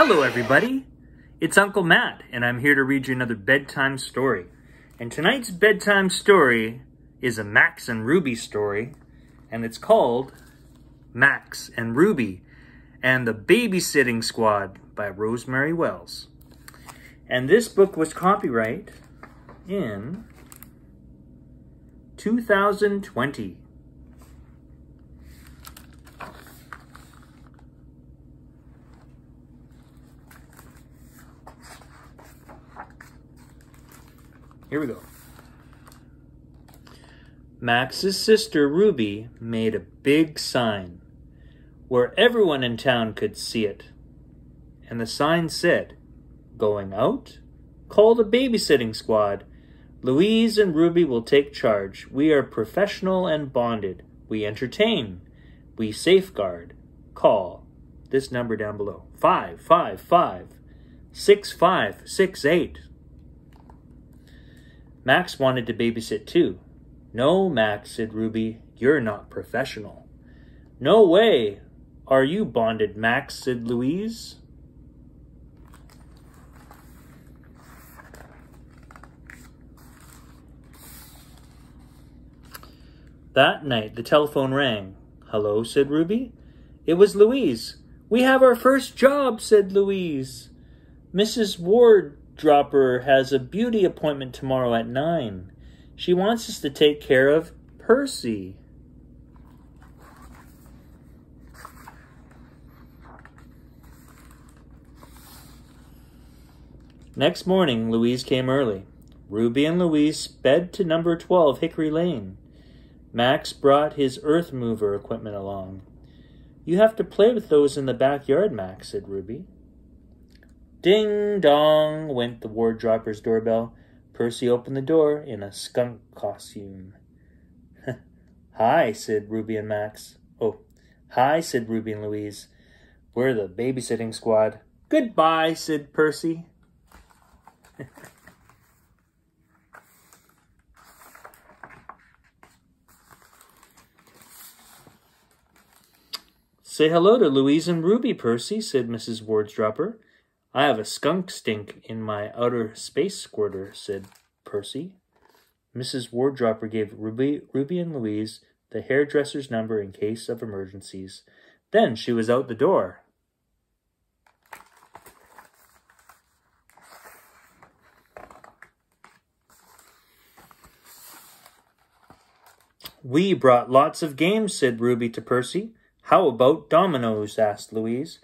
everybody. It's Uncle Matt, and I'm here to read you another bedtime story. And tonight's bedtime story is a Max and Ruby story, and it's called Max and Ruby and the Babysitting Squad by Rosemary Wells. And this book was copyright in 2020. Here we go. Max's sister Ruby made a big sign where everyone in town could see it. And the sign said, Going out? Call the babysitting squad. Louise and Ruby will take charge. We are professional and bonded. We entertain. We safeguard. Call this number down below. 555 6568. Max wanted to babysit too. No, Max, said Ruby, you're not professional. No way. Are you bonded, Max, said Louise. That night the telephone rang. Hello, said Ruby. It was Louise. We have our first job, said Louise. Mrs. Ward Dropper has a beauty appointment tomorrow at 9. She wants us to take care of Percy. Next morning, Louise came early. Ruby and Louise sped to number 12 Hickory Lane. Max brought his earth mover equipment along. You have to play with those in the backyard, Max, said Ruby. Ding dong went the ward dropper's doorbell. Percy opened the door in a skunk costume. hi, said Ruby and Max. Oh, hi, said Ruby and Louise. We're the babysitting squad. Goodbye, said Percy. Say hello to Louise and Ruby, Percy, said Mrs. Wardsdropper. I have a skunk stink in my outer space squirter, said Percy. Mrs. Warddropper gave Ruby, Ruby and Louise the hairdresser's number in case of emergencies. Then she was out the door. We brought lots of games, said Ruby to Percy. How about dominoes? asked Louise.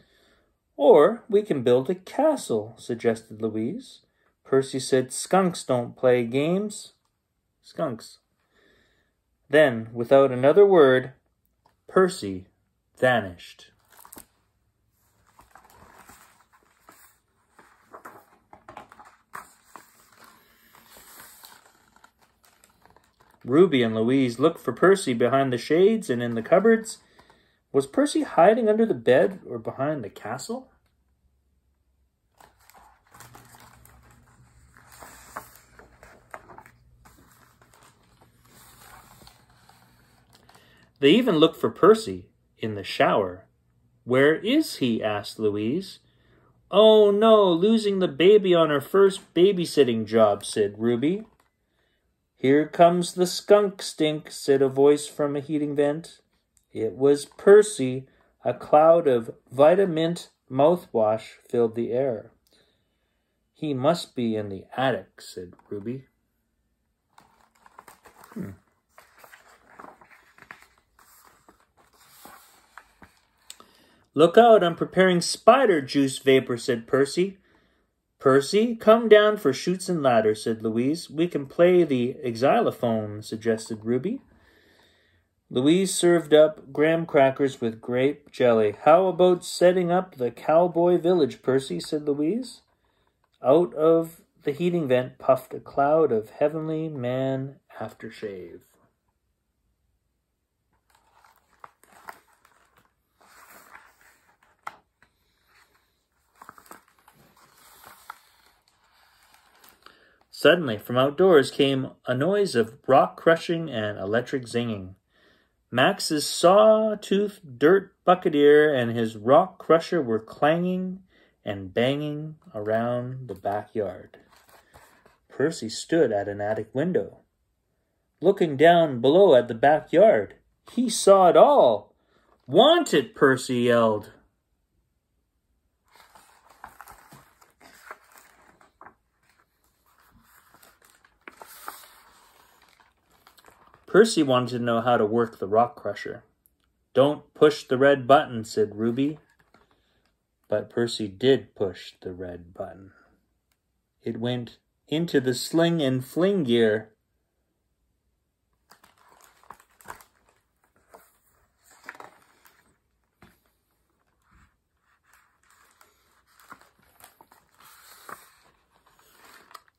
Or we can build a castle, suggested Louise. Percy said, Skunks don't play games. Skunks. Then, without another word, Percy vanished. Ruby and Louise looked for Percy behind the shades and in the cupboards. Was Percy hiding under the bed or behind the castle? They even looked for Percy in the shower. Where is he? asked Louise. Oh no, losing the baby on her first babysitting job, said Ruby. Here comes the skunk stink, said a voice from a heating vent. It was Percy. A cloud of Vitamint mouthwash filled the air. He must be in the attic, said Ruby. Hmm. Look out, I'm preparing spider juice vapor, said Percy. Percy, come down for Chutes and Ladders, said Louise. We can play the xylophone, suggested Ruby. Louise served up graham crackers with grape jelly. How about setting up the cowboy village, Percy? said Louise. Out of the heating vent puffed a cloud of heavenly man aftershave. Suddenly, from outdoors came a noise of rock crushing and electric zinging. Max's saw-toothed dirt bucketeer and his rock crusher were clanging and banging around the backyard. Percy stood at an attic window. Looking down below at the backyard, he saw it all. Want it, Percy yelled. Percy wanted to know how to work the rock crusher. Don't push the red button, said Ruby. But Percy did push the red button. It went into the sling and fling gear.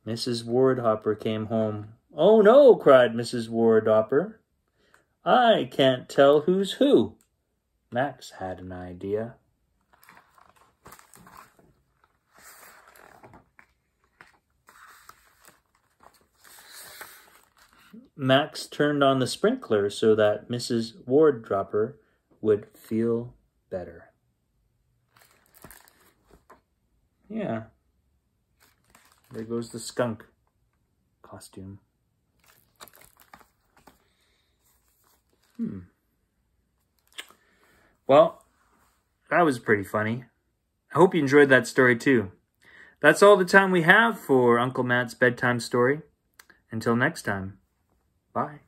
Mrs. Wardhopper came home. Oh no, cried Mrs. Wardhopper. I can't tell who's who. Max had an idea. Max turned on the sprinkler so that Mrs. Wardropper would feel better. Yeah. There goes the skunk costume. Hmm. Well, that was pretty funny. I hope you enjoyed that story too. That's all the time we have for Uncle Matt's bedtime story. Until next time. Bye.